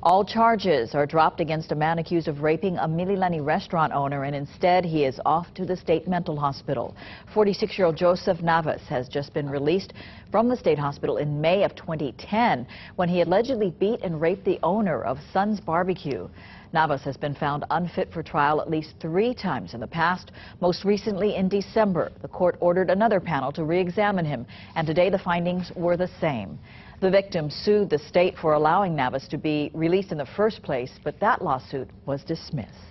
All charges are dropped against a man accused of raping a Mililani restaurant owner, and instead he is off to the state mental hospital. 46-year-old Joseph Navas has just been released from the state hospital in May of 2010 when he allegedly beat and raped the owner of Sun's Barbecue. Navas has been found unfit for trial at least three times in the past. Most recently in December, the court ordered another panel to re-examine him, and today the findings were the same. The victim sued the state for allowing Navas to be released in the first place, but that lawsuit was dismissed.